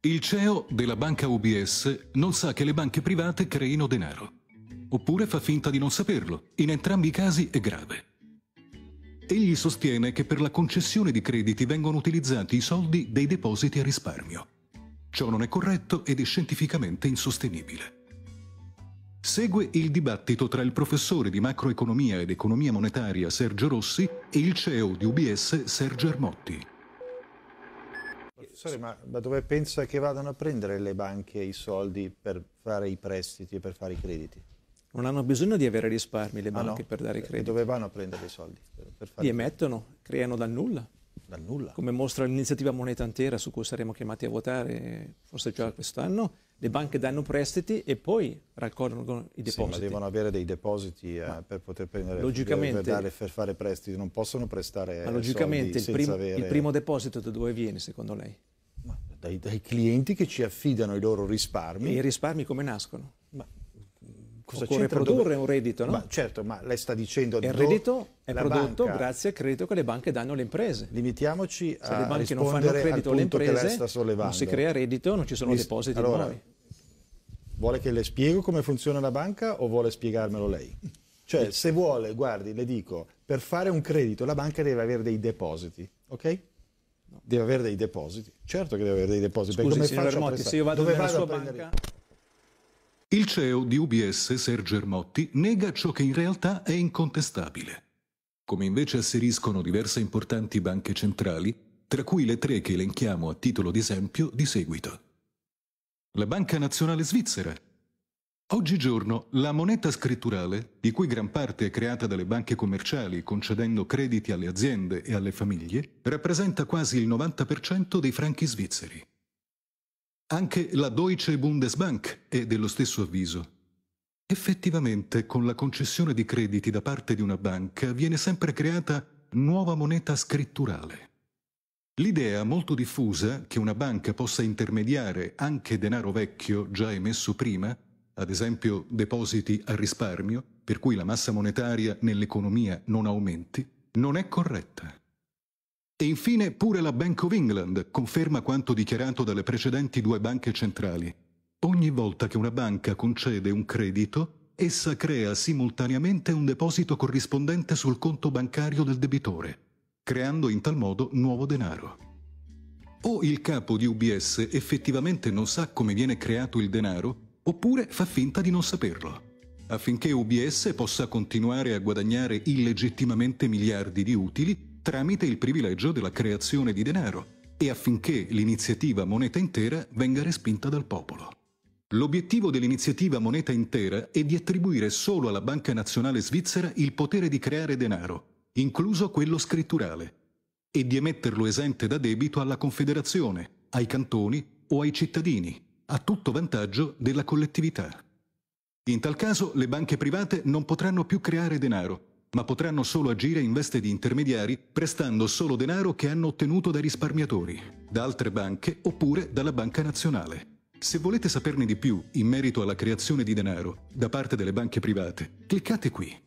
Il CEO della banca UBS non sa che le banche private creino denaro. Oppure fa finta di non saperlo. In entrambi i casi è grave. Egli sostiene che per la concessione di crediti vengono utilizzati i soldi dei depositi a risparmio. Ciò non è corretto ed è scientificamente insostenibile. Segue il dibattito tra il professore di macroeconomia ed economia monetaria Sergio Rossi e il CEO di UBS Sergio Ermotti. Professore, ma da dove pensa che vadano a prendere le banche i soldi per fare i prestiti e per fare i crediti? Non hanno bisogno di avere risparmi le banche ah no? per dare i crediti. E dove vanno a prendere i soldi? Per, Li emettono, creano dal nulla. Dal nulla? Come mostra l'iniziativa moneta intera su cui saremo chiamati a votare forse già quest'anno, le banche danno prestiti e poi raccolgono i depositi. Sì, ma devono avere dei depositi eh, per poter prendere logicamente, per, dare, per fare prestiti, non possono prestare Ma logicamente il, prim, avere... il primo deposito da dove viene secondo lei? Dai, dai, clienti che ci affidano i loro risparmi. E i risparmi come nascono? Cosa Occorre produrre un reddito, no? Ma certo, ma lei sta dicendo... Il reddito è prodotto banca... grazie al credito che le banche danno alle imprese. Limitiamoci Se a le banche non fanno credito alle imprese, non si crea reddito, non ci sono Ris... depositi allora, nuovi. Vuole che le spiego come funziona la banca o vuole spiegarmelo lei? Cioè, se vuole, guardi, le dico, per fare un credito la banca deve avere dei depositi, ok? Deve avere dei depositi. Certo che deve avere dei depositi. Scusi, come signor Ermotti, se io vado Dove nella vado sua banca... Il CEO di UBS, Sergio Ermotti, nega ciò che in realtà è incontestabile. Come invece asseriscono diverse importanti banche centrali, tra cui le tre che elenchiamo a titolo di esempio di seguito. La Banca Nazionale Svizzera. Oggigiorno la moneta scritturale, di cui gran parte è creata dalle banche commerciali concedendo crediti alle aziende e alle famiglie, rappresenta quasi il 90% dei franchi svizzeri. Anche la Deutsche Bundesbank è dello stesso avviso. Effettivamente, con la concessione di crediti da parte di una banca viene sempre creata nuova moneta scritturale. L'idea molto diffusa che una banca possa intermediare anche denaro vecchio già emesso prima, ad esempio depositi a risparmio, per cui la massa monetaria nell'economia non aumenti, non è corretta. E infine pure la Bank of England conferma quanto dichiarato dalle precedenti due banche centrali. Ogni volta che una banca concede un credito, essa crea simultaneamente un deposito corrispondente sul conto bancario del debitore, creando in tal modo nuovo denaro. O il capo di UBS effettivamente non sa come viene creato il denaro, oppure fa finta di non saperlo affinché UBS possa continuare a guadagnare illegittimamente miliardi di utili tramite il privilegio della creazione di denaro e affinché l'iniziativa moneta intera venga respinta dal popolo. L'obiettivo dell'iniziativa moneta intera è di attribuire solo alla Banca Nazionale Svizzera il potere di creare denaro, incluso quello scritturale, e di emetterlo esente da debito alla Confederazione, ai cantoni o ai cittadini, a tutto vantaggio della collettività. In tal caso le banche private non potranno più creare denaro, ma potranno solo agire in veste di intermediari prestando solo denaro che hanno ottenuto dai risparmiatori, da altre banche oppure dalla Banca Nazionale. Se volete saperne di più in merito alla creazione di denaro da parte delle banche private, cliccate qui.